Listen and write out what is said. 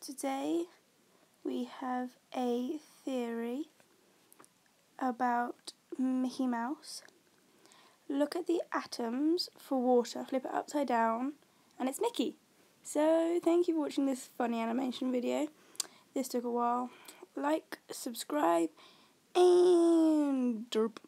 Today we have a theory about Mickey Mouse. Look at the atoms for water, flip it upside down, and it's Mickey. So thank you for watching this funny animation video. This took a while. Like, subscribe, and derp.